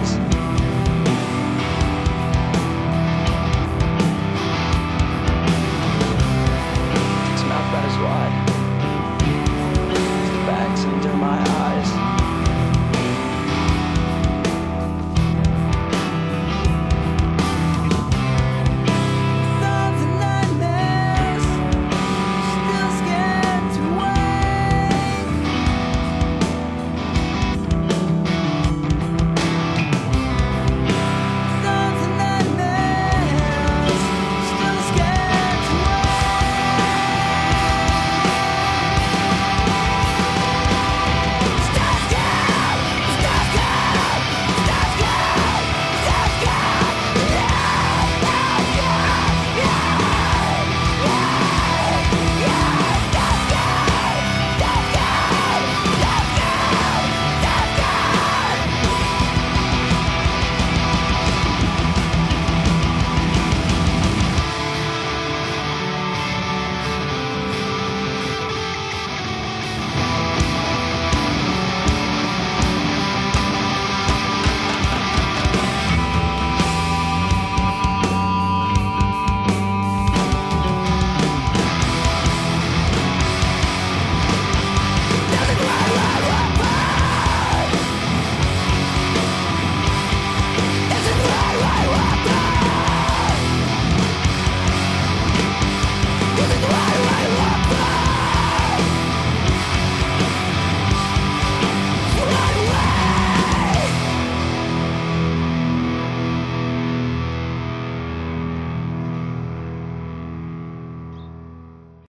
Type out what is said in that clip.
guys.